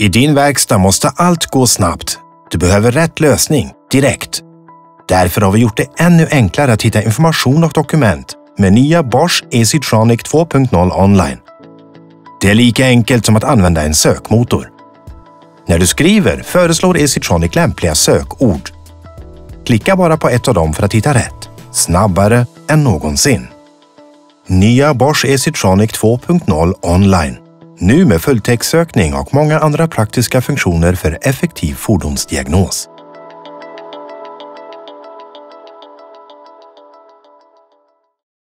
I din verkstad måste allt gå snabbt. Du behöver rätt lösning, direkt. Därför har vi gjort det ännu enklare att hitta information och dokument med nya Bosch EasyTronic 2.0 online. Det är lika enkelt som att använda en sökmotor. När du skriver föreslår EasyTronic lämpliga sökord. Klicka bara på ett av dem för att hitta rätt. Snabbare än någonsin. Nya Bosch EasyTronic 2.0 online. Nu med fulltextsökning och många andra praktiska funktioner för effektiv fordonsdiagnos.